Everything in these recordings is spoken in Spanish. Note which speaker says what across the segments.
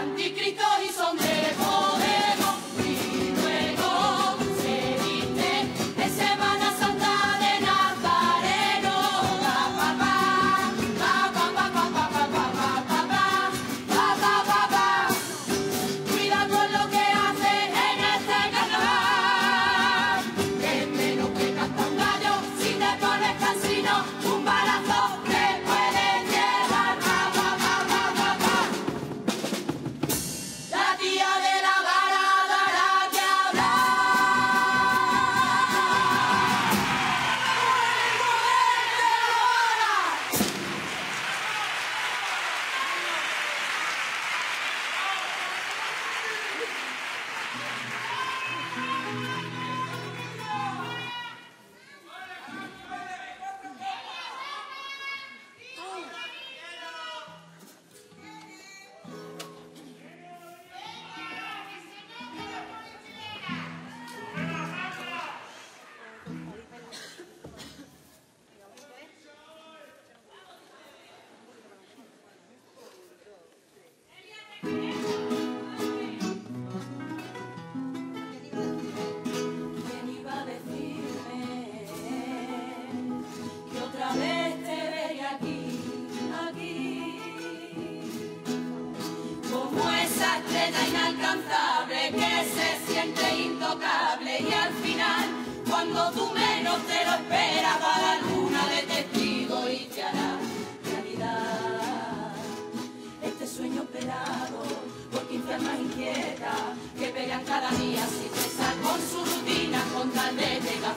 Speaker 1: grandi e risonante. cada día se si con su rutina con tal de llegar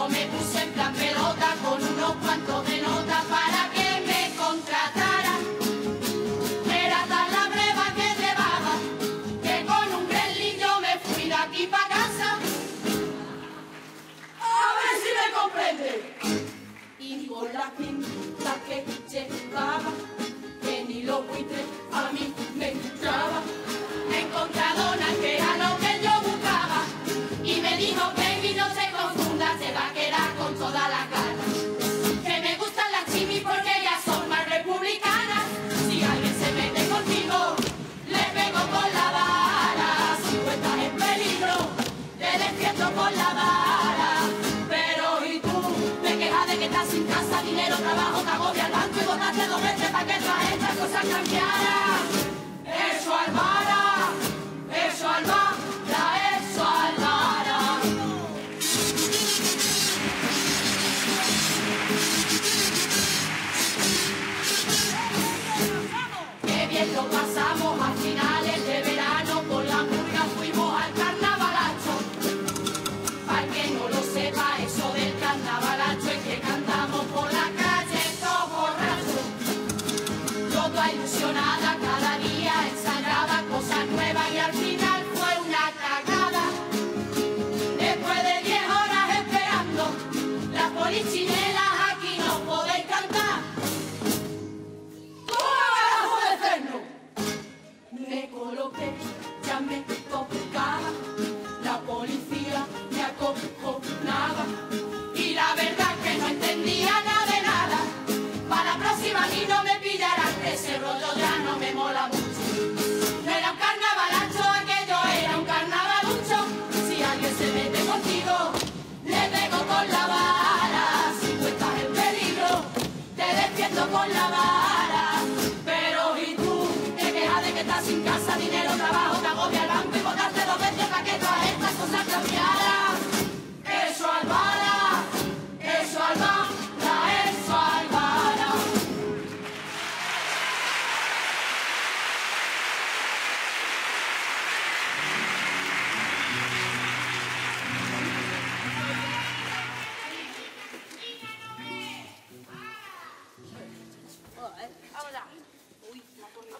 Speaker 1: yo me puse en trabajo te agobia el banco y votaste dos veces para que todas estas cosas cambiaran. Eso al ver, vámonos. Uy,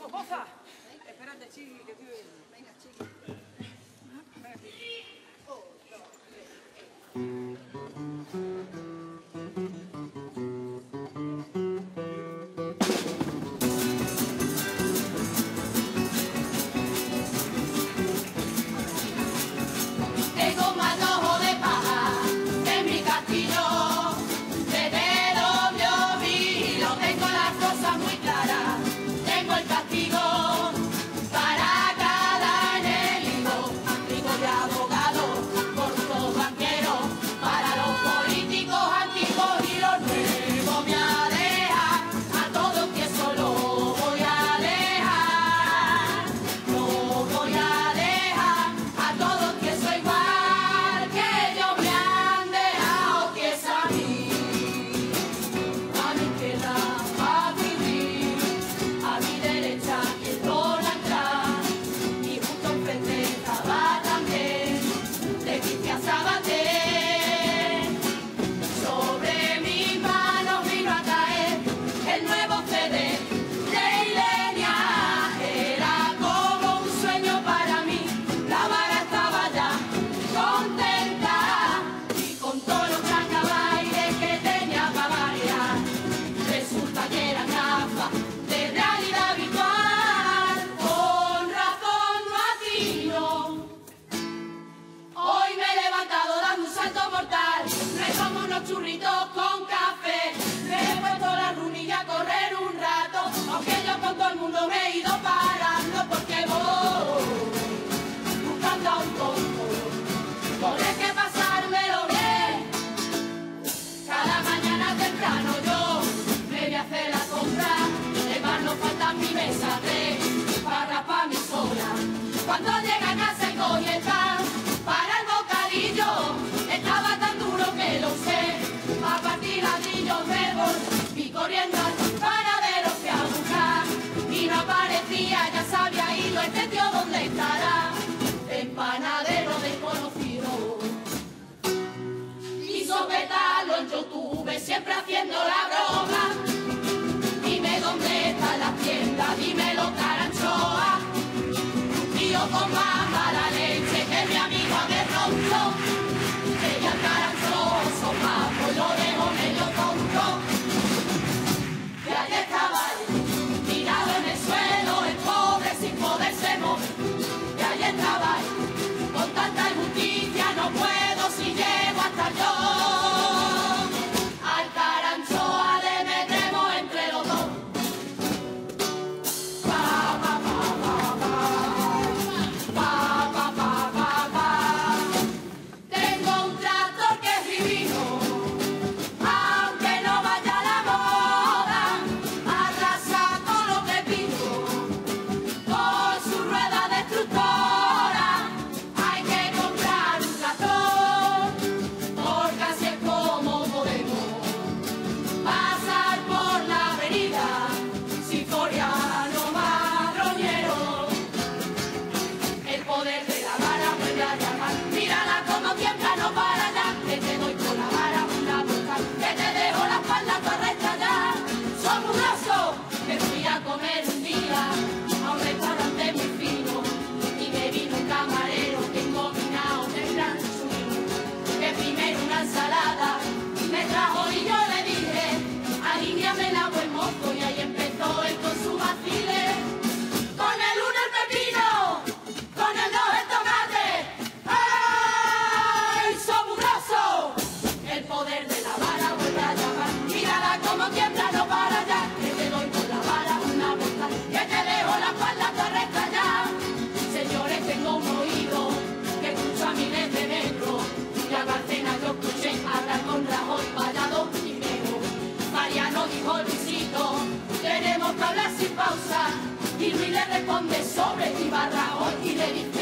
Speaker 1: ¡Vamos, Espérate, sí, que estoy... se había ido este tío, ¿dónde estará? El panadero desconocido. Y sopetalo yo tuve siempre haciendo la broma. sobre y Barraón y Levi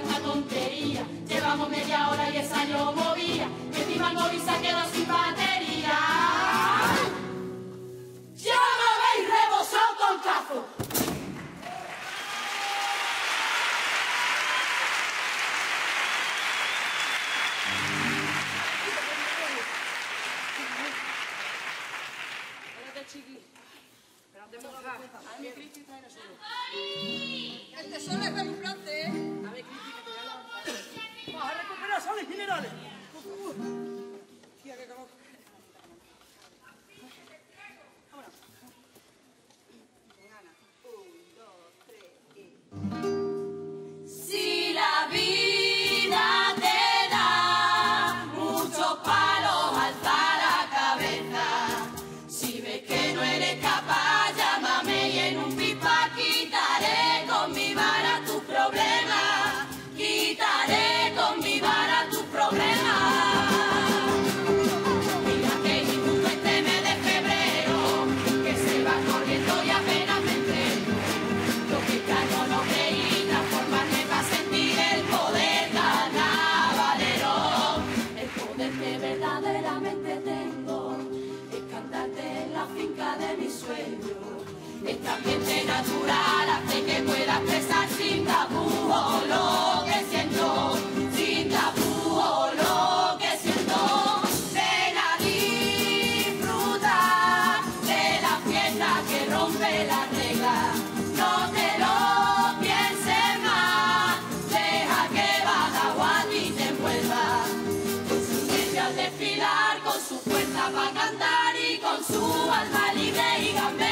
Speaker 1: tanta tontería. Llevamos media hora y esa yo movía. Y encima el móvil se quedó sin batería. ¡Ya me habéis rebosado con cazo!
Speaker 2: Pero de mojar. A mi Cristi trae solo. Este sol es ¿eh? A ver, Cristi, que te voy a a recuperar sales minerales. Tía, qué.
Speaker 1: ambiente natural hace que pueda expresar sin tabú o lo que siento, sin tabú oh, lo que siento. Ven a disfrutar de la fiesta que rompe la regla. No te lo pienses más, deja que Badaguati te envuelva. Con su mente al desfilar, con su fuerza para cantar y con su alma libre y gambe.